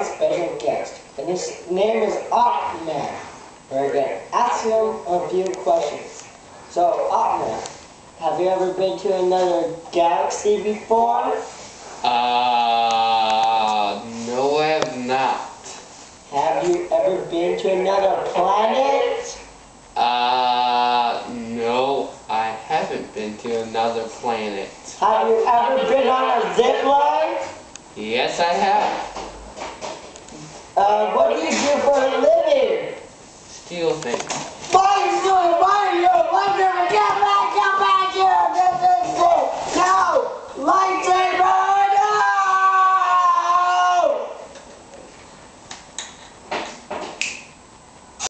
a special guest, and his name is Achmed. We're gonna ask him a few questions. So, Achmed, have you ever been to another galaxy before? Uh, no, I have not. Have you ever been to another planet? Uh, no, I haven't been to another planet. Have you ever been on a zip line? Yes, I have. Uh, what do you do for a living? Steal things.